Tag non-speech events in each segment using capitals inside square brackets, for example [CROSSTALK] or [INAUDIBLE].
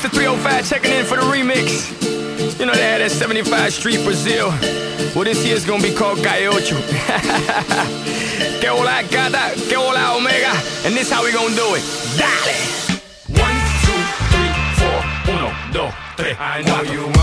Mr. 305 checking in for the remix. You know they had that 75 Street Brazil. Well, this year's gonna be called Calle Ocho. que hola gata, que hola omega. And this how we gonna do it. Dale! One, two, three, four. Uno, dos, tres. I know. You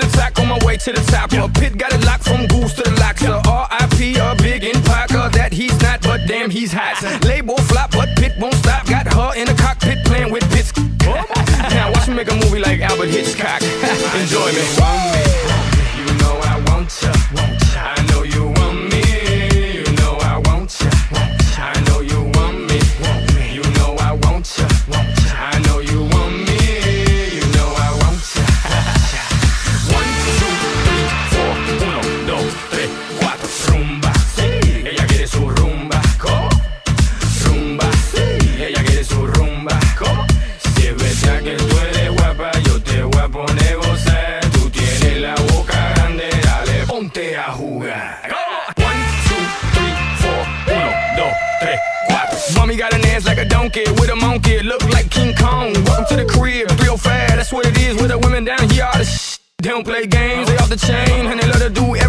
to the top, on my way to the top. A pit got it locked from goose to the locks. So R.I.P. a big Parker that he's not, but damn he's hot. Label flop, but Pit won't stop. Got her in the cockpit playing with bits. [LAUGHS] now watch me make a movie like Alfred Hitchcock. [LAUGHS] Enjoy me. A jugar. One, two, three, four. Uno, dos, tres, cuatro. Mommy got an ass like a donkey with a monkey. Look like King Kong. Welcome to the crib, 305. That's what it is with the women down here. All the sh- they don't play games, they off the chain, and they love to do in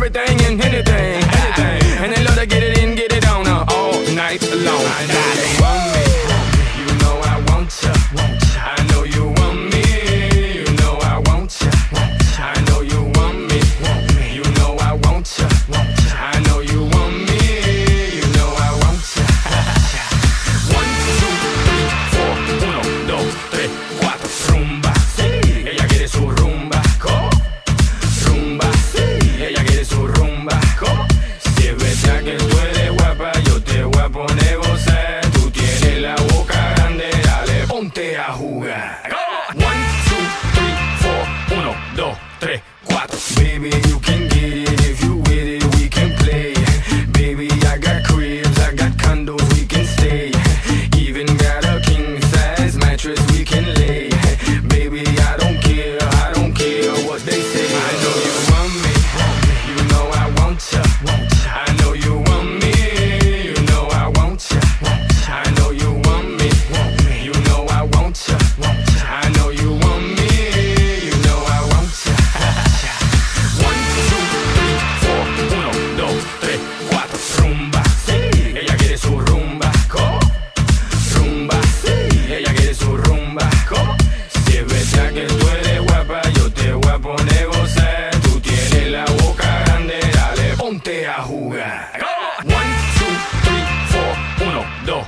a jugar. 1, 2, 3, 4, 1, 2,